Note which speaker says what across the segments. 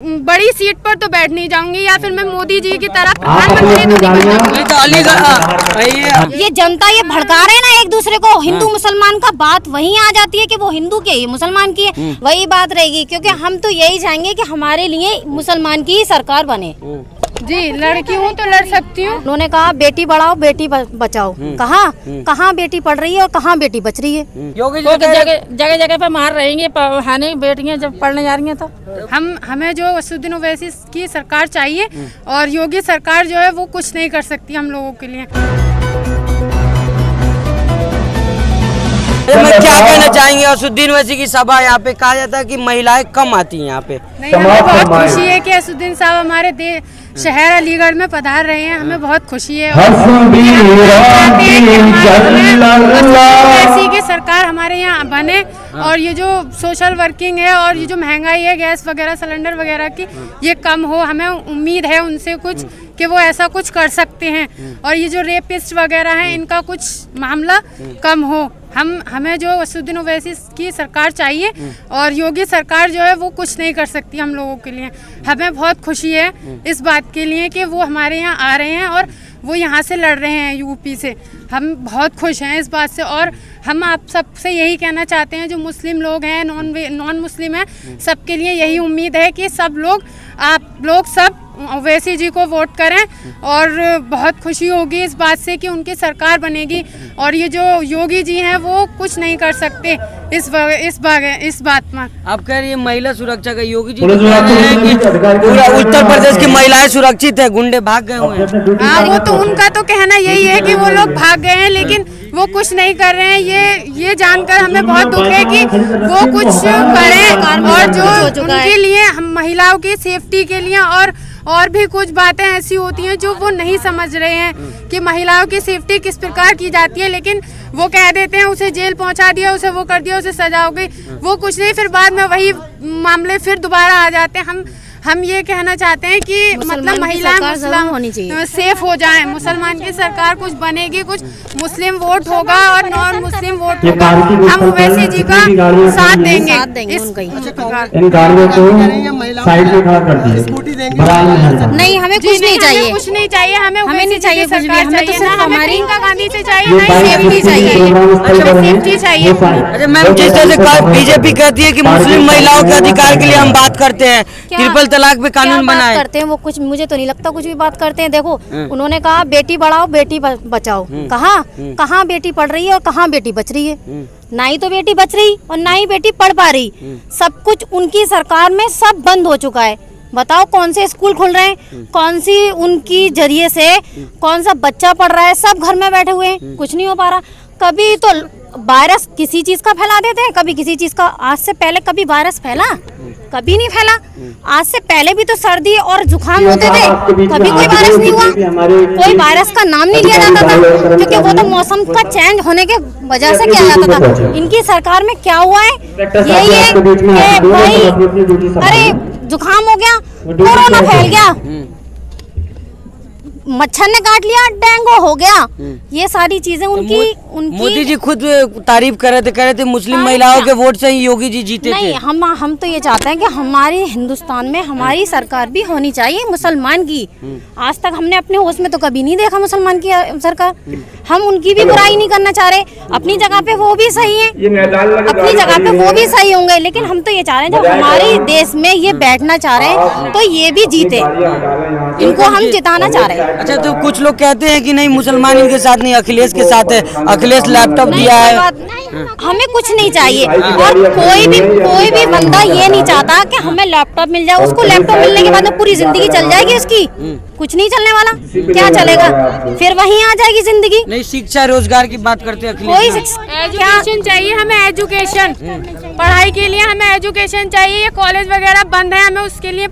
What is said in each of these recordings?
Speaker 1: बड़ी सीट पर तो बैठ नहीं जाऊँगी या फिर मैं मोदी जी की तरह प्रधानमंत्री तो
Speaker 2: अलीगढ़ हाँ, ये
Speaker 3: जनता ये भड़का रहे हैं ना एक दूसरे को। हिंदू मुसलमान का बात वही आ जाती है कि वो हिंदू की है मुसलमान की है। वही बात रहेगी क्योंकि हम तो यही चाहेंगे कि हमारे लिए मुसलमान की ही सरकार बने।
Speaker 1: जी लड़की हूँ तो लड़ सकती हूँ।
Speaker 3: उन्होंने कहा बेटी बढ़ाओ बेटी बचाओ। कहा? कहाँ बेटी पढ़ रही है और कहाँ बेटी बच रही है?
Speaker 2: योगी जी रहे-
Speaker 4: जगह जगह जगह पे मार रहेंगे है नहीं बेटियाँ जब पढ़ने जा रही हैं तो।
Speaker 1: हम हमें जो असुद्दीन ओवैसी की सरकार चाहिए और योगी सरकार जो है वो कुछ नहीं कर सकती हम लोगों के लिए।
Speaker 2: मैं क्या कहना चाहेंगे? असुद्दीन वैसी की सभा यहाँ पे कहा जाता है कि महिलाएँ कम आती हैं यहाँ पे।
Speaker 1: नहीं हमें बहुत खुशी है कि असुद्दीन साहब हमारे शहर अलीगढ़ में पधार रहे हैं हमें बहुत खुशी है। ऐसी की सरकार हमारे यहाँ बने और ये जो सोशल वर्किंग है और ये जो महँगाई है गैस वगैरह सिलेंडर वगैरह की ये कम हो हमें उम्मीद है उनसे कुछ कि वो ऐसा कुछ कर सकते हैं। और ये जो रेपिस्ट वगैरह हैं इनका कुछ मामला कम हो। हम हमें जो असुद्दीन ओवैसी की सरकार चाहिए और योगी सरकार जो है वो कुछ नहीं कर सकती हम लोगों के लिए। हमें बहुत खुशी है इस बात के लिए कि वो हमारे यहाँ आ रहे हैं और वो यहाँ से लड़ रहे हैं यूपी से। हम बहुत खुश हैं इस बात से और हम आप सबसे यही कहना चाहते हैं जो मुस्लिम लोग हैं नॉन नॉन मुस्लिम हैं सबके लिए यही उम्मीद है कि सब लोग आप लोग सब ओवैसी जी को वोट करें और बहुत खुशी होगी इस बात से कि उनकी सरकार बनेगी और ये जो योगी जी हैं वो कुछ नहीं कर सकते इस ब- इस बाग इस बात में।
Speaker 2: आप कह रही है महिला सुरक्षा का योगी जी पूरा उत्तर प्रदेश की महिलाएँ सुरक्षित है गुंडे भाग गए हुए हैं।
Speaker 1: हाँ वो तो उनका तो कहना यही है कि वो लोग भाग गए हैं लेकिन वो कुछ नहीं कर रहे हैं। ये ये जानकर हमें बहुत दुख है कि वो कुछ करें और जो उनके लिए हम महिलाओं की सेफ्टी के लिए और और भी कुछ बातें ऐसी होती हैं जो वो नहीं समझ रहे हैं कि महिलाओं की सेफ्टी किस प्रकार की जाती है लेकिन वो कह देते हैं उसे जेल पहुँचा दिया उसे वो कर दिया उसे सजा हो गई। वो कुछ नहीं फिर बाद में वही मामले फिर दोबारा आ जाते हैं। हम हम ये कहना चाहते हैं कि मतलब मुसलमान
Speaker 3: होनी चाहिए।
Speaker 1: सेफ़ हो जाएँ। मुसलमान की सरकार कुछ बनेगी कुछ मुस्लिम वोट होगा और नॉन मुस्लिम वोट होगा। हम वैसे जी का साथ देंगे। इस
Speaker 3: उनका ही।
Speaker 1: प्रकार
Speaker 5: इन को साइड में खड़ा कर दिए। बराबर में है।
Speaker 3: नहीं हमें कुछ नहीं चाहिए।
Speaker 1: कुछ नहीं चाहिए हमें
Speaker 3: हमें नहीं चाहिए
Speaker 1: सरकार
Speaker 3: तो
Speaker 1: चाहिए। ना हमें प्रियंका गांधी से चाहिए ना सेफ्टी चाहिए। सेफ्टी
Speaker 2: अरे मैम जिस तरह से बीजेपी कहती है कि मुस्लिम महिलाओं के अधिकार के लिए हम बात करते हैं ट्रिपल तलाक पे कानून बनाए।
Speaker 3: करते हैं वो कुछ? मुझे तो नहीं लगता कुछ भी बात करते हैं। देखो उन्होंने कहा बेटी बढ़ाओ बेटी बचाओ। कहा? कहाँ बेटी पढ़ रही है और कहाँ बेटी बच रही है? ना ही तो बेटी बच रही और ना ही बेटी पढ़ पा रही। सब कुछ उनकी सरकार में सब बंद हो चुका है। बताओ कौन से स्कूल खुल रहे हैं? कौन सी उनकी ज़रिए से कौन सा बच्चा पढ़ रहा है? सब घर में बैठे हुए हैं। कुछ नहीं हो पा रहा। कभी तो वायरस किसी चीज़ का फैला देते हैं? कभी किसी चीज़ का? आज से पहले कभी वायरस फैला? कभी नहीं फैला। आज से पहले भी तो सर्दी और जुकाम होते थे। कभी कोई वायरस नहीं हुआ। कोई वायरस का नाम नहीं लिया जाता था क्योंकि वो तो मौसम का चेंज होने के वजह से किया जाता था। इनकी सरकार में क्या हुआ है? यही है कि भाई अरे जुकाम हो गया कोरोना फैल गया। मच्छर ने काट लिया डेंगू हो गया। ये सारी चीज़ें उनकी
Speaker 2: मोदी जी खुद तारीफ़ कर रहे थे कह रहे थे मुस्लिम महिलाओं के वोट से ही योगी जी जीते
Speaker 3: नहीं
Speaker 2: थे।
Speaker 3: हम हम तो ये चाहते हैं कि हमारी हिंदुस्तान में हमारी सरकार भी होनी चाहिए मुसलमान की। आज तक हमने अपने होश में तो कभी नहीं देखा मुसलमान की सरकार। हम उनकी भी बुराई नहीं करना चाह रहे। अपनी जगह पे वो भी सही है। अपनी जगह पे वो भी सही होंगे लेकिन हम तो ये चाह रहे हैं जब हमारे देश में ये बैठना चाह रहे हैं तो ये भी जीते। इनको हम जिताना चाह रहे हैं।
Speaker 2: अच्छा तो कुछ लोग कहते हैं कि नहीं मुसलमान इनके साथ नहीं अखिलेश के साथ है। अखिलेश लैपटॉप दिया है।
Speaker 3: हमें कुछ नहीं चाहिए। और कोई भी कोई भी बंदा ये नहीं चाहता कि हमें लैपटॉप मिल जाए उसको लैपटॉप मिलने के बाद में पूरी ज़िंदगी चल जाएगी उसकी। कुछ नहीं चलने वाला। क्या चलेगा? फिर वहीं आ जाएगी ज़िंदगी।
Speaker 2: नहीं शिक्षा रोज़गार की बात करते हैं
Speaker 3: कोई
Speaker 1: एजुकेशन चाहिए हमें एजुकेशन पढ़ाई के लिए हमें एजुकेशन चाहिए ये कॉलेज वगैरह बंद है हमें उसके लिए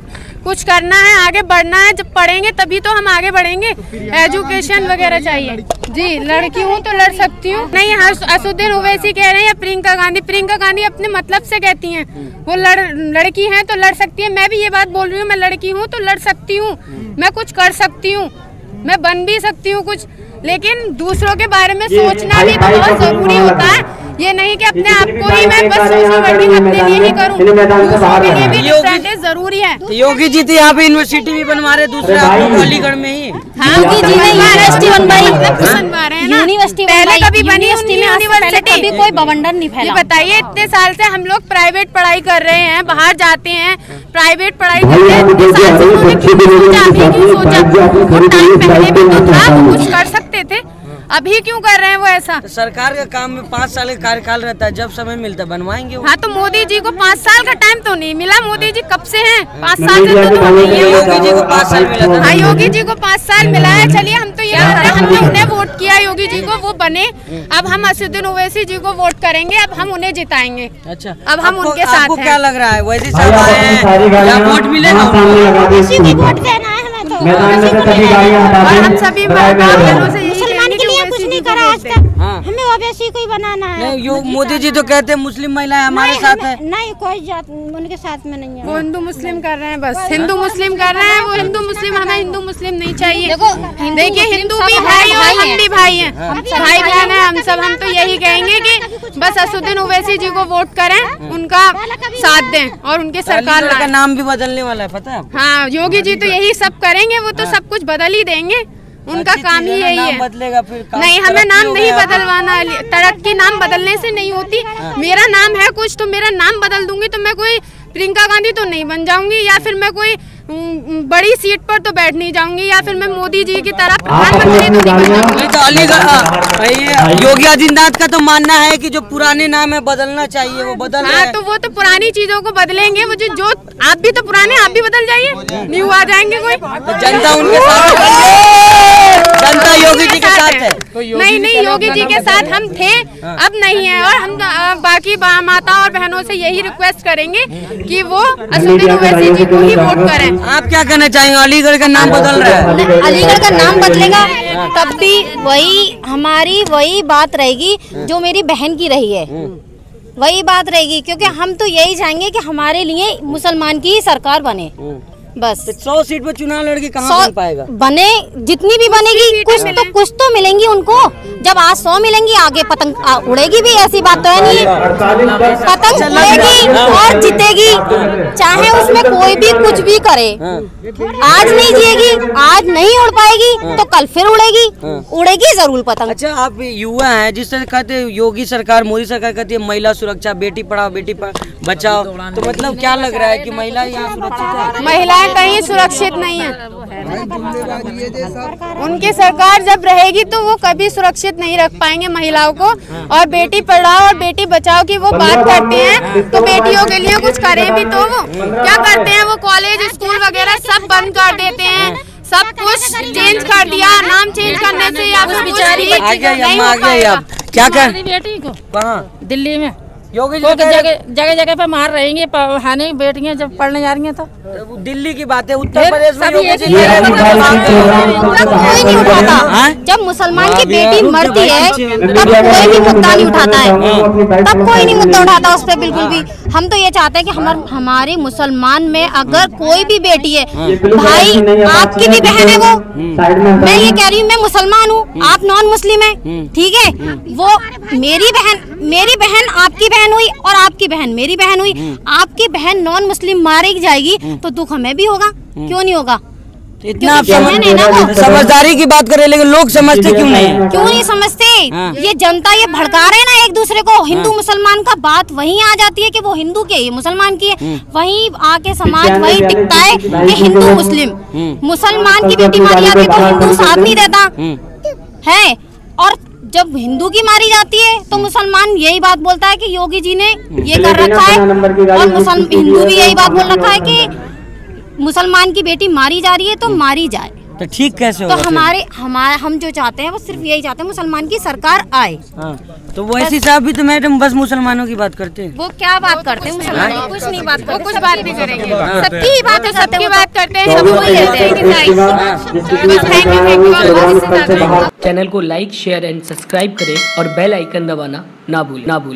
Speaker 1: कुछ करना है आगे बढ़ना है जब पढ़ेंगे तभी तो हम आगे बढ़ेंगे। एजुकेशन वगैरह चाहिए। जी लड़की हूँ तो लड़ सकती हूँ। नहीं असुद्दीन ओवैसी कह रहे हैं या प्रियंका गांधी। प्रियंका गांधी अपने मतलब से कहती हैं। वो लड़ लड़की हैं तो लड़ सकती है। मैं भी ये बात बोल रही हूँ मैं लड़की हूँ तो लड़ सकती हूँ। मैं कुछ कर सकती हूँ। मैं बन भी सकती हूँ कुछ। लेकिन दूसरों के बारे में सोचना भी बहुत ज़रूरी होता है। ये नहीं कि अपने आप को ही मैं बस सोशल वर्किंग अपने लिए ही करूँ। दूसरों के लिए भी डिफरेंट ज़रूरी है।
Speaker 2: तो योगी जी तो यहाँ पे यूनिवर्सिटी भी बनवा रहे दूसरे आप अलीगढ़ में ही?
Speaker 3: योगी जी ने यूनिवर्सिटी बनवाई।
Speaker 1: बनवा रहे हैं ना।
Speaker 3: यूनिवर्सिटी
Speaker 1: पहले कभी बनी
Speaker 3: यूनिवर्सिटी कभी कोई बवंडर नहीं फैला।
Speaker 1: बताइए इतने साल से हम लोग प्राइवेट पढ़ाई कर रहे हैं बाहर जाते हैं प्राइवेट पढ़ाई करते हैं। इतने साल से उन्होंने क्यों सोचा क्यों सोचा? टाइम पहले भी तो था कुछ कर सकते थे? अभी क्यों कर रहे हैं वो ऐसा?
Speaker 2: तो सरकार का काम में पाँच साल का कार्यकाल रहता है जब समय मिलता है बनवाएँगे
Speaker 1: हाँ तो मोदी जी को पाँच साल का टाइम तो नहीं मिला। मोदी जी कब से हैं? पाँच साल से तो नहीं है।
Speaker 2: योगी जी को पाँच साल मिला
Speaker 1: हाँ योगी जी को पाँच साल मिला है। चलिए हम तो ये हैं हमने उन्हें वोट किया योगी जी को वो बने। अब हम असुद्दीन ओवैसी जी को वोट करेंगे अब हम उन्हें जिताएँगे।
Speaker 2: अच्छा।
Speaker 1: अब हम उनके साथ
Speaker 2: क्या लग रहा है? वैसे साहब हैं। वोट मिलेगा
Speaker 3: को वोट देना है हमें तो
Speaker 5: दें।
Speaker 1: हम सभी से
Speaker 3: ओबीसी को ही बनाना है।
Speaker 2: नहीं यो मोदी जी तो कहते हैं मुस्लिम महिलाएँ हमारे
Speaker 3: नहीं,
Speaker 2: साथ है।
Speaker 3: नहीं कोई जात उनके साथ में नहीं है।
Speaker 1: वो हिंदू मुस्लिम कर रहे हैं बस। हिंदू मुस्लिम कर रहे हैं वो हिंदू मुस्लिम हमें हिंदू मुस्लिम नहीं चाहिए। देखिए हिंदू भी भाई और
Speaker 3: भाई
Speaker 1: हम भी भाई हैं। भाई
Speaker 3: भाई
Speaker 1: बहन है हम सब हम तो यही कहेंगे कि बस असुद्दीन ओवैसी जी को वोट करें उनका साथ दें और उनके सरकार
Speaker 2: का नाम भी बदलने वाला है पता है
Speaker 1: हाँ योगी जी तो यही सब करेंगे वो तो सब कुछ बदल ही देंगे। उनका काम ही यही है।
Speaker 2: बदलेगा फिर काम।
Speaker 1: नहीं हमें नाम नहीं बदलवाना तरक्की नाम बदलने से नहीं होती। मेरा नाम है कुछ तो मेरा नाम बदल दूँगी तो मैं कोई प्रियंका गांधी तो नहीं बन जाऊँगी या फिर मैं कोई बड़ी सीट पर तो बैठ नहीं जाऊँगी या फिर मैं मोदी जी की तरह प्रधानमंत्री तो
Speaker 2: तो हाँ, योगी आदित्यनाथ का तो मानना है कि जो पुराने नाम है बदलना चाहिए वो बदल
Speaker 1: हाँ तो वो तो पुरानी चीज़ों को बदलेंगे वो जो जो आप भी तो पुराने आप भी बदल जाइए। न्यू आ जाएँगे कोई।
Speaker 2: जनता उनके साथ है। जनता योगी जी के साथ है।
Speaker 1: नहीं नहीं योगी जी के साथ हम थे अब नहीं है और हम बाकी माता और बहनों से यही रिक्वेस्ट करेंगे कि वो असुद्दीन ओवैसी जी को ही वोट करें।
Speaker 2: आप क्या कहना चाहेंगे? अलीगढ़ का नाम बदल रहा है।
Speaker 3: अलीगढ़ का नाम बदलेगा तब भी वही हमारी वही बात रहेगी जो मेरी बहन की रही है। वही बात रहेगी क्योंकि हम तो यही चाहेंगे कि हमारे लिए मुसलमान की ही सरकार बने। बस।
Speaker 2: तो सौ सीट पर चुनाव लड़के कहाँ
Speaker 3: सौ
Speaker 2: बन पाएगा?
Speaker 3: बने जितनी भी बनेगी कुछ तो कुछ तो मिलेंगी उनको। जब आज सौ मिलेंगी आगे पतंग आ, उड़ेगी भी ऐसी बात तो है नहीं। पतंग उड़ेगी और जीतेगी। चाहे उसमें कोई भी कुछ भी करे। आज नहीं जिएगी आज नहीं उड़ पाएगी तो कल फिर उड़ेगी। उड़ेगी ज़रूर पतंग।
Speaker 2: अच्छा आप युवा हैं जिस तरह कहते योगी सरकार मोदी सरकार कहती है महिला सुरक्षा बेटी पढ़ाओ बेटी बचाओ। तो मतलब क्या लग रहा है की महिला यहाँ सुरक्षित है?
Speaker 1: महिलाएँ कहीं सुरक्षित नहीं है। उनकी सरकार जब रहेगी तो वो कभी सुरक्षित नहीं रख पाएँगे महिलाओं को। और बेटी पढ़ाओ और बेटी बचाओ की वो बात करते हैं तो बेटियों के लिए कुछ करें भी तो वो। क्या करते हैं वो कॉलेज स्कूल वगैरह सब बंद कर देते हैं। सब कुछ चेंज कर दिया नाम चेंज करने से।
Speaker 2: आप क्या कर?
Speaker 4: बेटी को
Speaker 2: कहाँ?
Speaker 4: दिल्ली में।
Speaker 2: योगी जी रहे-
Speaker 4: जगह जगह जगह पे मार रहेंगे है नहीं बेटियाँ जब पढ़ने जा रही हैं तो।
Speaker 2: दिल्ली की बात है उत्तर प्रदेश में योगी जी
Speaker 4: ही
Speaker 2: हैं,
Speaker 3: कोई नहीं उठाता।
Speaker 2: हाँ?
Speaker 3: जब मुसलमान की
Speaker 2: हाँ,
Speaker 3: बेटी मरती है तब कोई भी मुद्दा नहीं उठाता है। तब कोई नहीं मुद्दा उठाता उस पर बिल्कुल भी। हम तो ये चाहते हैं कि हमार हमारे मुसलमान में अगर कोई भी बेटी है भाई आपकी भी बहन है वो।
Speaker 5: मैं
Speaker 3: ये कह रही हूँ मैं मुसलमान हूँ। आप नॉन मुस्लिम है। ठीक है। वो मेरी बहन मेरी बहन आपकी बहन हुई और आपकी बहन मेरी बहन हुई। आपकी बहन नॉन मुस्लिम मारी जाएगी तो दुख हमें भी होगा। क्यों नहीं होगा?
Speaker 2: इतना आप
Speaker 3: क्योंकि
Speaker 2: समझ
Speaker 3: बहन है ना वो।
Speaker 2: समझदारी की बात करें लेकिन लोग समझते क्यों नहीं
Speaker 3: क्यों नहीं समझते?
Speaker 2: हाँ।
Speaker 3: ये जनता ये भड़का रहे हैं ना एक दूसरे को। हिंदू मुसलमान का बात वहीं आ जाती है कि वो हिंदू के ये मुसलमान की है। वहीं आके समाज वही टिकता है कि हिंदू मुस्लिम। मुसलमान की बेटी मारी जाती तो हिंदू साथ नहीं देता। है? और जब हिंदू की मारी जाती है तो मुसलमान यही बात बोलता है कि योगी जी ने ये कर रखा है और मुसलमान हिंदू भी यही बात बोल रखा है कि मुसलमान की बेटी मारी जा रही है तो मारी जाए।
Speaker 2: तो ठीक कैसे
Speaker 3: तो
Speaker 2: होगा?
Speaker 3: हमारे हमारे हम जो चाहते हैं वो सिर्फ़ यही चाहते हैं मुसलमान की सरकार आए।
Speaker 2: हाँ तो वैसे साहब भी तो मैडम बस मुसलमानों की बात करते हैं।
Speaker 3: वो क्या बात करते हैं? मुसलमान की? कुछ नहीं बात करते
Speaker 1: कुछ बात नहीं करेंगे।
Speaker 3: सबकी ही बात है
Speaker 1: सबकी बात करते हैं।
Speaker 5: तो
Speaker 1: सब वही कहते हैं
Speaker 6: चैनल को लाइक शेयर एंड सब्सक्राइब करें और बेल आइकन दबाना ना भूलें ना भूलें।